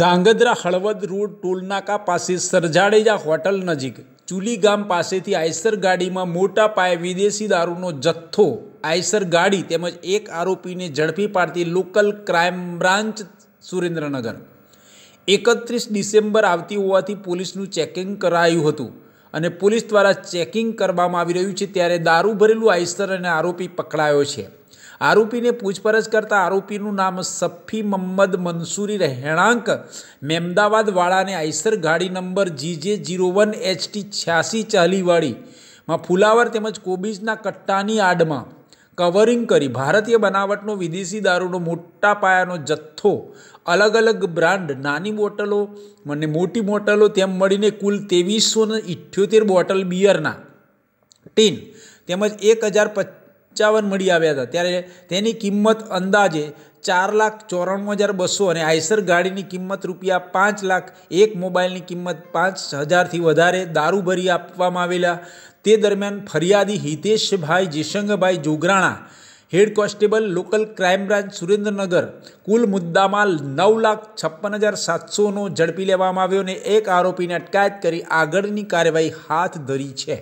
Dhrangadhra Halvad road ટોલનાકા પાસે સરજાડેજા hotel નજીક ચુલી ગામ પાસેથી આઈસર ગાડીમાં મોટા પાયે વિદેશી દારૂનો જથ્થો આયસર ગાડી તેમજ એક આરોપીને ઝડપી પાડતી લોકલ ક્રાઇમ બ્રાન્ચ સુરેન્દ્રનગર. એકત્રીસ ડિસેમ્બર આવતી હોવાથી પોલીસનું ચેકિંગ કરાયું હતું અને પોલીસ દ્વારા ચેકિંગ કરવામાં આવી રહ્યું છે ત્યારે દારૂ ભરેલું આઈસર અને આરોપી પકડાયો છે. આરોપીને પૂછપરછ કરતા આરોપીનું નામ સફી મહમ્મદ મંસૂરી રહેણાંક, મેમદાવાદવાળાને આઈસર ગાડી number GJ zero one HT છ્યાસી ચાલીવાળીમાં ફુલાવર તેમજ કોબીજના કટ્ટાની આડમાં કવરિંગ કરી ભારતીય બનાવટનો વિદેશી દારૂનો મોટા પાયાનો જથ્થો, અલગ અલગ બ્રાન્ડ, નાની બોટલો અને મોટી બોટલો તેમ મળીને કુલ ત્રેવીસો ને બોટલ બિયરના. ટીન તેમજ એક હજાર પંચાવન મળી આવ્યા હતા. ત્યારે તેની કિંમત અંદાજે ચાર લાખ ચોરાણું હજાર બસો અને આઈસર ગાડીની કિંમત રૂપિયા પાંચ લાખ એક મોબાઈલની કિંમત પાંચ હજારથી વધારે દારૂ ભરી આપવામાં આવેલા. તે દરમિયાન ફરિયાદી Hiteshbhai Jeshangbhai Jograna, head constable local crime branch Surendranagar, કુલ મુદ્દામાલ નવ લાખ છપ્પન હજાર સાતસોનો ઝડપી લેવામાં આવ્યો અને એક આરોપીને અટકાયત કરી આગળની કાર્યવાહી હાથ ધરી છે.